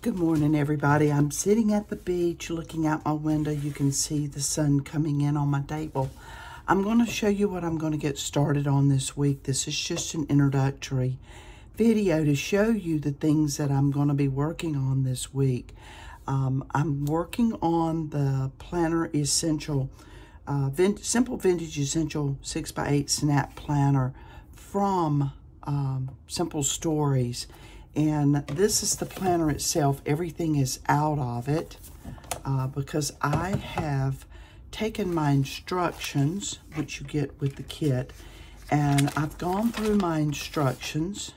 Good morning, everybody. I'm sitting at the beach looking out my window. You can see the sun coming in on my table. I'm going to show you what I'm going to get started on this week. This is just an introductory video to show you the things that I'm going to be working on this week. Um, I'm working on the Planner Essential, uh, Vin Simple Vintage Essential 6x8 Snap Planner from um, Simple Stories. And this is the planner itself. Everything is out of it uh, because I have taken my instructions, which you get with the kit, and I've gone through my instructions.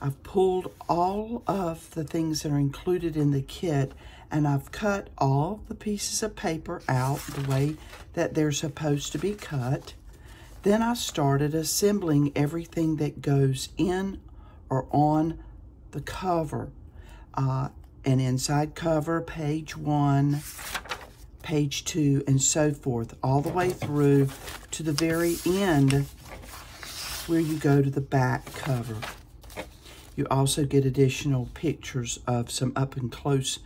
I've pulled all of the things that are included in the kit and I've cut all the pieces of paper out the way that they're supposed to be cut. Then I started assembling everything that goes in or on the cover. Uh, an inside cover, page one, page two, and so forth, all the way through to the very end where you go to the back cover. You also get additional pictures of some up and close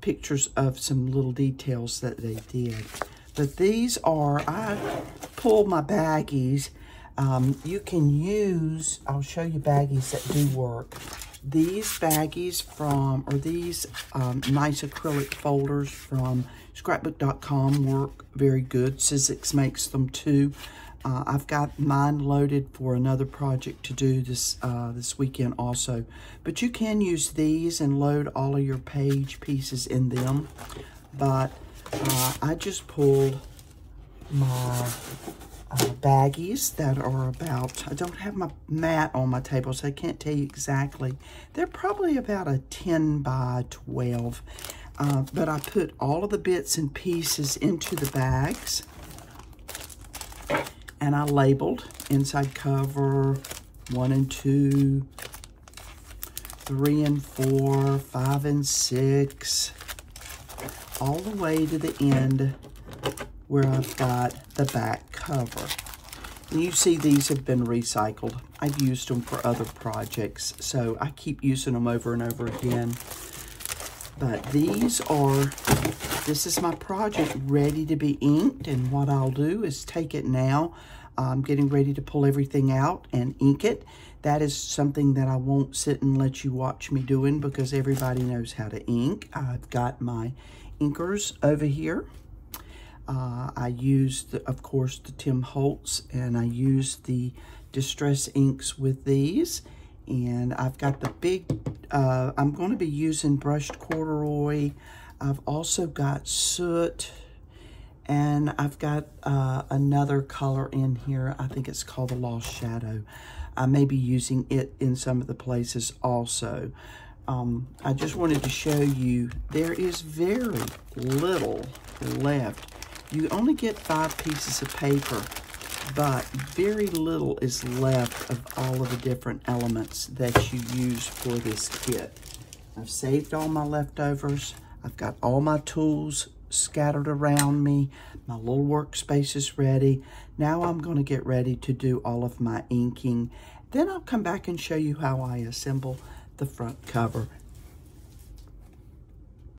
pictures of some little details that they did. But these are, I pulled my baggies. Um, you can use, I'll show you baggies that do work. These baggies from, or these um, nice acrylic folders from scrapbook.com work very good. Sizzix makes them too. Uh, I've got mine loaded for another project to do this uh, this weekend also. But you can use these and load all of your page pieces in them. But uh, I just pulled my uh, baggies that are about, I don't have my mat on my table, so I can't tell you exactly. They're probably about a 10 by 12. Uh, but I put all of the bits and pieces into the bags. And I labeled inside cover, one and two, three and four, five and six, all the way to the end where I've got the back cover. You see these have been recycled. I've used them for other projects, so I keep using them over and over again. But these are, this is my project ready to be inked, and what I'll do is take it now. I'm getting ready to pull everything out and ink it. That is something that I won't sit and let you watch me doing because everybody knows how to ink. I've got my inkers over here. Uh, I used, of course, the Tim Holtz, and I used the Distress inks with these. And I've got the big, uh, I'm going to be using brushed corduroy. I've also got soot, and I've got uh, another color in here. I think it's called the Lost Shadow. I may be using it in some of the places also. Um, I just wanted to show you there is very little left you only get five pieces of paper, but very little is left of all of the different elements that you use for this kit. I've saved all my leftovers. I've got all my tools scattered around me. My little workspace is ready. Now I'm going to get ready to do all of my inking. Then I'll come back and show you how I assemble the front cover